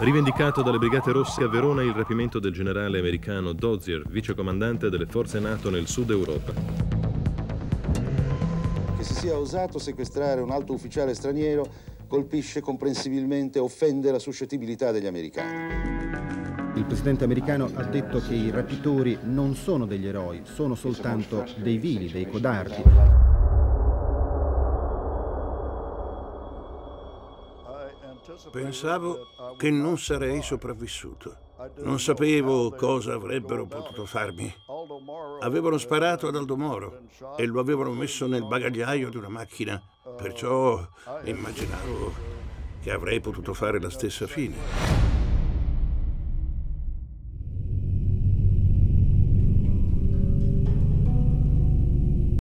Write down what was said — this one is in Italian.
Rivendicato dalle Brigate Rosse a Verona il rapimento del generale americano Dozier, vicecomandante delle forze NATO nel sud Europa. Che si sia osato sequestrare un alto ufficiale straniero colpisce comprensibilmente, offende la suscettibilità degli americani. Il presidente americano ha detto che i rapitori non sono degli eroi, sono soltanto dei vili, dei codardi. Pensavo che non sarei sopravvissuto. Non sapevo cosa avrebbero potuto farmi. Avevano sparato ad Aldo Moro e lo avevano messo nel bagagliaio di una macchina, perciò immaginavo che avrei potuto fare la stessa fine.